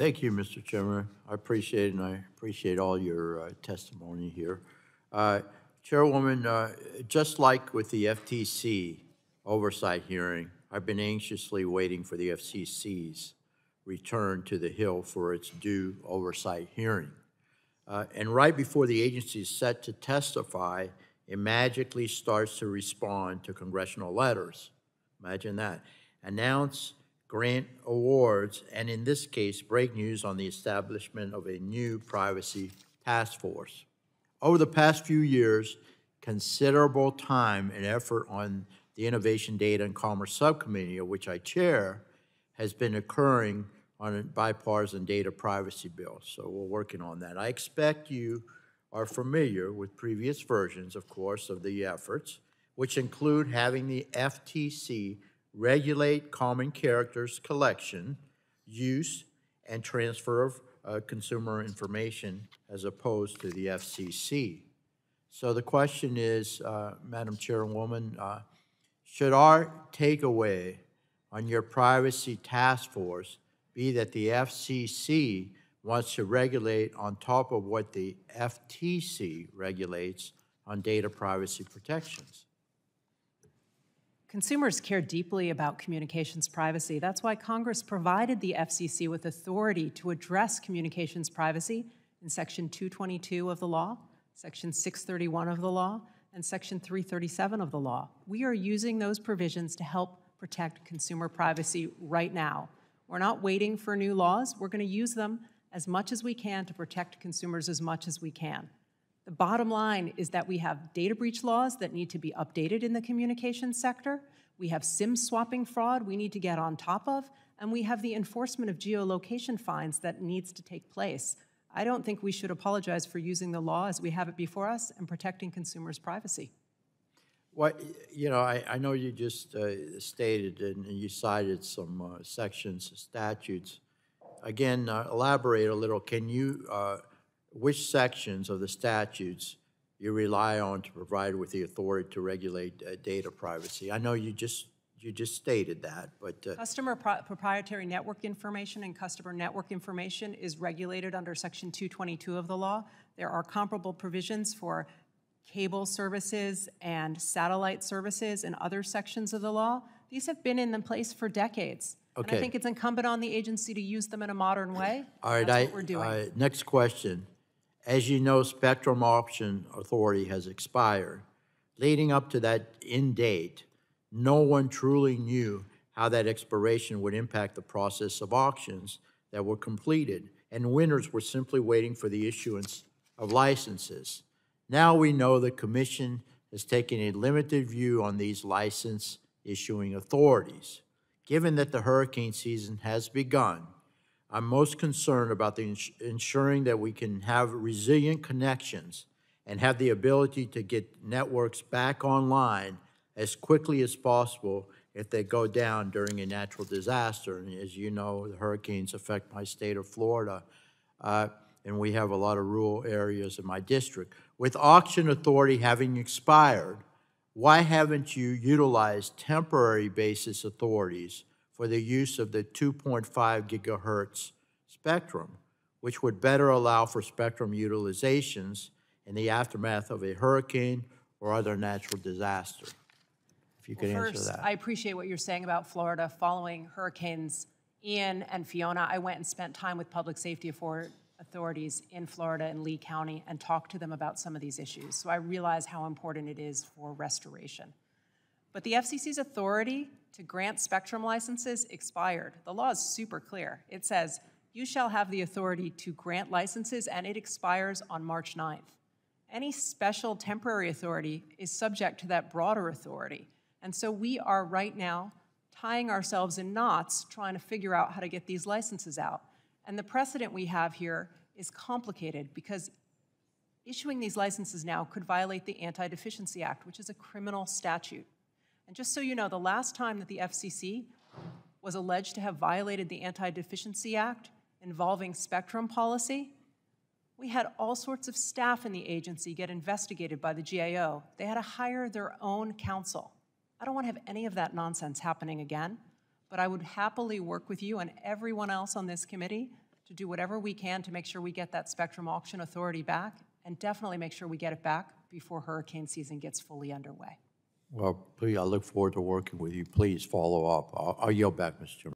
Thank you, Mr. Chairman. I appreciate and I appreciate all your uh, testimony here. Uh, Chairwoman, uh, just like with the FTC oversight hearing, I've been anxiously waiting for the FCC's return to the Hill for its due oversight hearing. Uh, And right before the agency is set to testify, it magically starts to respond to congressional letters. Imagine that. Announce grant awards, and in this case, break news on the establishment of a new privacy task force. Over the past few years, considerable time and effort on the Innovation Data and Commerce Subcommittee, of which I chair, has been occurring on a bipartisan data privacy bill. So we're working on that. I expect you are familiar with previous versions, of course, of the efforts, which include having the FTC regulate common carriers collection, use, and transfer of uh, consumer information as opposed to the FCC. So the question is, uh, Madam Chairwoman, uh, should our takeaway on your privacy task force be that the FCC wants to regulate on top of what the FTC regulates on data privacy protections? Consumers care deeply about communications privacy. That's why Congress provided the FCC with authority to address communications privacy in Section 222 of the law, Section 631 of the law, and Section 337 of the law. We are using those provisions to help protect consumer privacy right now. We're not waiting for new laws. We're going to use them as much as we can to protect consumers as much as we can. The bottom line is that we have data breach laws that need to be updated in the communications sector. We have SIM swapping fraud we need to get on top of, and we have the enforcement of geolocation fines that needs to take place. I don't think we should apologize for using the law as we have it before us and protecting consumers' privacy. What, you know, I, I know you just uh, stated and you cited some uh, sections, of statutes. Again, uh, elaborate a little. Can you, uh, which sections of the statutes you rely on to provide with the authority to regulate uh, data privacy? I know you just you just stated that, but uh, Customer pro- proprietary network information and customer network information is regulated under Section 222 of the law. There are comparable provisions for cable services and satellite services in other sections of the law. These have been in place for decades. And I think it's incumbent on the agency to use them in a modern way. all right. That's I, what we're doing. uh, next question. As you know, Spectrum Auction Authority has expired. Leading up to that end date, no one truly knew how that expiration would impact the process of auctions that were completed, and winners were simply waiting for the issuance of licenses. Now we know the commission has taken a limited view on these license issuing authorities. Given that the hurricane season has begun, I'm most concerned about the ins- ensuring that we can have resilient connections and have the ability to get networks back online as quickly as possible if they go down during a natural disaster. And as you know, the hurricanes affect my state of Florida, uh, and we have a lot of rural areas in my district. With auction authority having expired, why haven't you utilized temporary basis authorities for the use of the 2.5 gigahertz spectrum, which would better allow for spectrum utilizations in the aftermath of a hurricane or other natural disaster? If you could Well, answer First, that. I appreciate what you're saying about Florida. Following Hurricanes Ian and Fiona, I went and spent time with public safety authorities in Florida and Lee County and talked to them about some of these issues. So I realize how important it is for restoration. But the FCC's authority to grant spectrum licenses expired. The law is super clear. It says, you shall have the authority to grant licenses, and it expires on March 9th. Any special temporary authority is subject to that broader authority. And so we are right now tying ourselves in knots trying to figure out how to get these licenses out. And the precedent we have here is complicated because issuing these licenses now could violate the Anti Deficiency Act, which is a criminal statute. And just so you know, the last time that the FCC was alleged to have violated the Anti Deficiency Act involving spectrum policy, we had all sorts of staff in the agency get investigated by the GAO. They had to hire their own counsel. I don't want to have any of that nonsense happening again, but I would happily work with you and everyone else on this committee to do whatever we can to make sure we get that Spectrum Auction Authority back, and definitely make sure we get it back before hurricane season gets fully underway. Well, please, I look forward to working with you. Please follow up. I'll I'll yield back, Mr. Chairman.